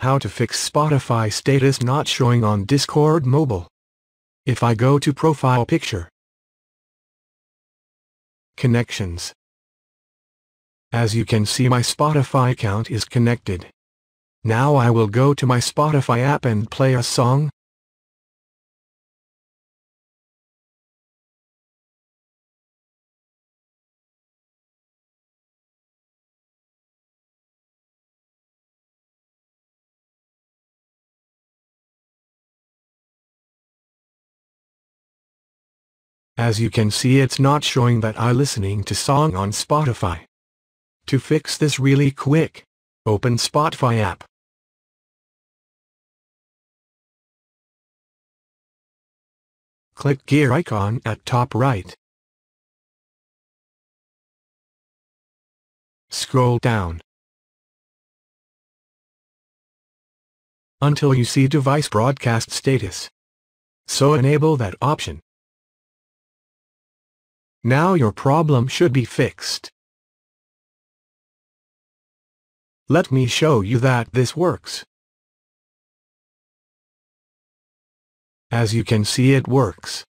How to fix Spotify status not showing on Discord mobile. If I go to profile picture. Connections. As you can see my Spotify account is connected. Now I will go to my Spotify app and play a song. As you can see it's not showing that I listening to song on Spotify. To fix this really quick, open Spotify app. Click gear icon at top right. Scroll down until you see device broadcast status. So enable that option. Now your problem should be fixed. Let me show you that this works. As you can see it works.